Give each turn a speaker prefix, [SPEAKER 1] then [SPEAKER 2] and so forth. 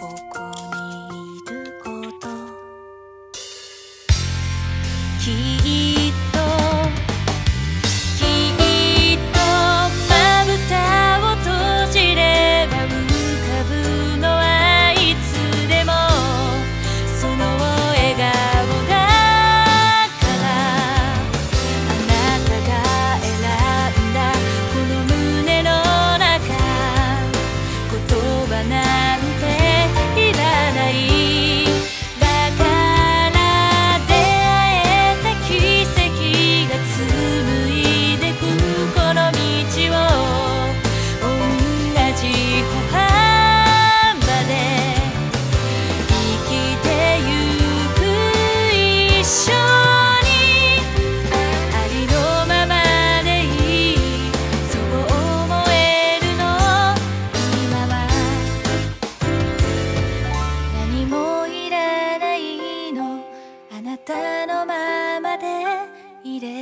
[SPEAKER 1] ここにいること。入れ